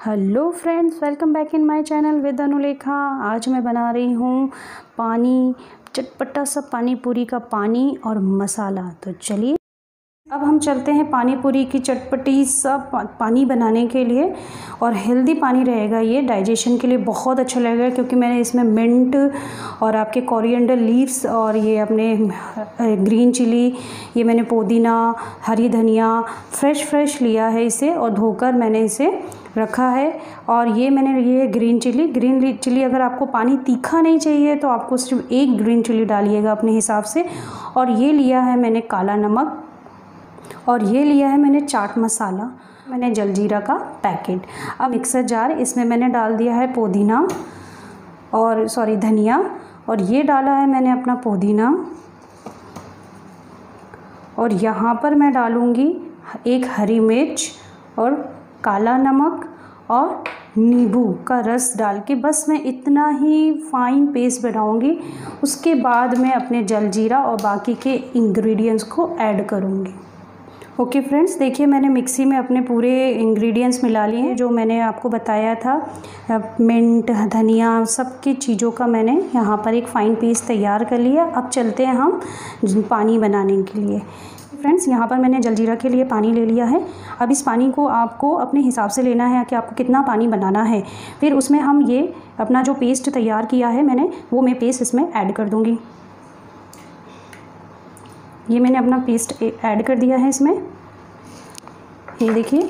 Hello friends welcome back in my channel with Anulekha आज मैं बना रही हूँ पानी, चटपटा सा पानी पूरी का पानी और मसाला। तो चलिए, अब हम चलते हैं पानी पूरी की चटपटी सब पानी बनाने के लिए। और हेल्दी पानी रहेगा ये डाइजेशन के लिए बहुत अच्छा लगेगा क्योंकि मैंने इसमें मिंट और आपके कोरिएंडर लीव्स और ये अपने ग्रीन चिली ये मैंने पुदीना, हरी धनिया फ्रेश फ्रेश लिया है इसे और धोकर मैंने इसे रखा है और ये मैंने ये ग्रीन चिली ग्रीन चिली अगर आपको पानी तीखा नहीं चाहिए तो आपको सिर्फ़ एक ग्रीन चिली डालिएगा अपने हिसाब से। और ये लिया है मैंने काला नमक और ये लिया है मैंने चाट मसाला, मैंने जलजीरा का पैकेट। अब मिक्सर जार, इसमें मैंने डाल दिया है पुदीना और सॉरी धनिया और ये डाला है मैंने अपना पुदीना। और यहाँ पर मैं डालूँगी एक हरी मिर्च और काला नमक और नींबू का रस डाल के बस मैं इतना ही फाइन पेस्ट बनाऊँगी। उसके बाद मैं अपने जलजीरा और बाकी के इंग्रेडिएंट्स को ऐड करूँगी। ओके फ्रेंड्स देखिए मैंने मिक्सी में अपने पूरे इंग्रेडिएंट्स मिला लिए हैं, जो मैंने आपको बताया था। मिंट धनिया, सब की चीज़ों का मैंने यहाँ पर एक फ़ाइन पीस तैयार कर लिया। अब चलते हैं हम पानी बनाने के लिए। फ्रेंड्स यहाँ पर मैंने जलजीरा के लिए पानी ले लिया है। अब इस पानी को आपको अपने हिसाब से लेना है कि आपको कितना पानी बनाना है। फिर उसमें हम ये अपना जो पेस्ट तैयार किया है, मैंने वो मैं पेस्ट इसमें ऐड कर दूँगी। ये मैंने अपना पेस्ट ऐड कर दिया है इसमें। ये देखिए,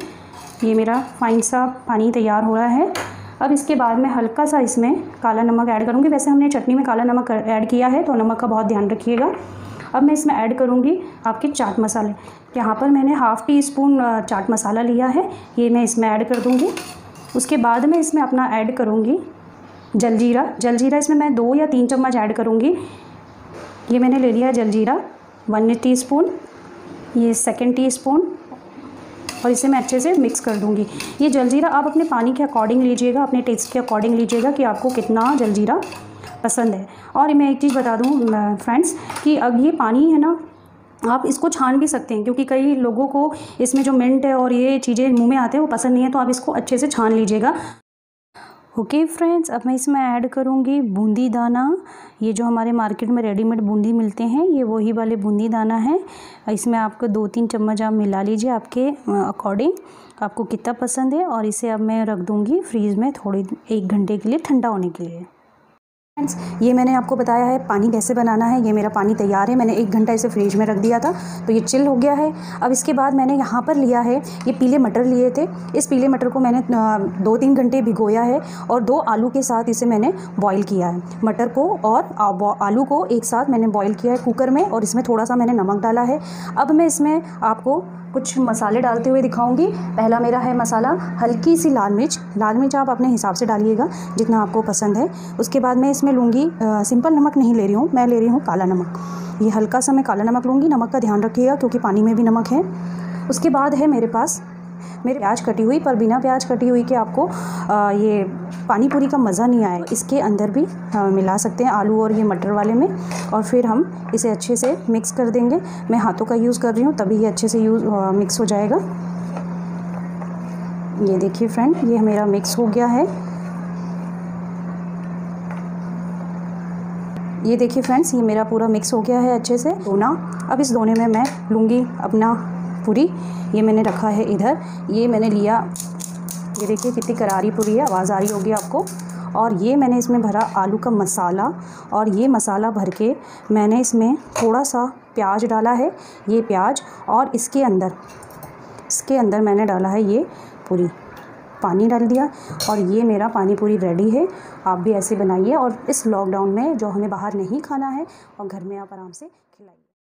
ये मेरा फाइन सा पानी तैयार हो रहा है। अब इसके बाद मैं हल्का सा इसमें काला नमक ऐड करूँगी। वैसे हमने चटनी में काला नमक ऐड किया है तो नमक का बहुत ध्यान रखिएगा। अब मैं इसमें ऐड करूँगी आपके चाट मसाले। यहाँ पर मैंने half teaspoon chaat masala लिया है, ये मैं इसमें ऐड कर दूँगी। उसके बाद मैं इसमें अपना ऐड करूँगी जलजीरा। जलजीरा इसमें मैं दो या तीन चम्मच ऐड करूँगी। ये मैंने ले लिया जलजीरा, वन टी स्पून ये सेकेंड टी स्पून और इसे मैं अच्छे से मिक्स कर दूँगी। ये जलजीरा आप अपने पानी के अकॉर्डिंग लीजिएगा, अपने टेस्ट के अकॉर्डिंग लीजिएगा कि आपको कितना जलजीरा पसंद है। और मैं एक चीज़ बता दूँ फ्रेंड्स कि अब ये पानी है ना, आप इसको छान भी सकते हैं, क्योंकि कई लोगों को इसमें जो मिंट है और ये चीज़ें मुँह में आते हैं, वो पसंद नहीं है तो आप इसको अच्छे से छान लीजिएगा। ओके फ्रेंड्स अब मैं इसमें ऐड करूँगी बूंदी दाना। ये जो हमारे मार्केट में रेडीमेड बूंदी मिलते हैं, ये वही वाले बूंदी दाना है। इसमें आपको दो तीन चम्मच आप मिला लीजिए आपके अकॉर्डिंग आपको कितना पसंद है और इसे अब मैं रख दूँगी फ्रीज़ में थोड़ी, एक घंटे के लिए ठंडा होने के लिए। फ्रेंड्स ये मैंने आपको बताया है, पानी कैसे बनाना है, ये मेरा पानी तैयार है, मैंने एक घंटा इसे फ्रिज में रख दिया था तो ये चिल हो गया है। अब इसके बाद मैंने यहाँ पर लिया है, ये पीले मटर लिए थे। इस पीले मटर को मैंने दो तीन घंटे भिगोया है और दो आलू के साथ इसे मैंने बॉईल किया है। मटर को और आलू को एक साथ मैंने बॉईल किया है कुकर में और इसमें थोड़ा सा मैंने नमक डाला है। अब मैं इसमें आपको कुछ मसाले डालते हुए दिखाऊँगी। पहला मेरा है मसाला हल्की सी लाल मिर्च। लाल मिर्च आप अपने हिसाब से डालिएगा, जितना आपको पसंद है। उसके बाद मैं इसमें लूँगी सिंपल नमक नहीं ले रही हूँ, मैं ले रही हूँ काला नमक। ये हल्का सा मैं काला नमक लूँगी, नमक का ध्यान रखिएगा, क्योंकि पानी में भी नमक है। उसके बाद है मेरे पास मेरे प्याज कटी हुई पर बिना प्याज कटी हुई के आपको आ, ये पानी पूरी का मज़ा नहीं आए इसके अंदर भी आ, मिला सकते हैं आलू और ये मटर वाले में और फिर हम इसे अच्छे से मिक्स कर देंगे। मैं हाथों का यूज़ कर रही हूँ तभी ये अच्छे से यूज़ मिक्स हो जाएगा। ये देखिए फ्रेंड ये मेरा मिक्स हो गया है। ये देखिए फ्रेंड्स ये मेरा पूरा मिक्स हो गया है अच्छे से। दोना अब इस दोने में मैं लूँगी अपना पूरी। ये मैंने रखा है इधर। ये मैंने लिया। ये देखिए कितनी करारी पूरी है। आवाज़ आ रही होगी आपको। और ये मैंने इसमें भरा आलू का मसाला। और ये मसाला भर के मैंने इसमें थोड़ा सा प्याज डाला है, ये प्याज। और इसके अंदर इसके अंदर मैंने डाला है ये पूरी। पानी डाल दिया। और ये मेरा पानी पूरी रेडी है। आप भी ऐसे बनाइए। और इस लॉकडाउन में जो हमें बाहर नहीं खाना है, और घर में आप आराम से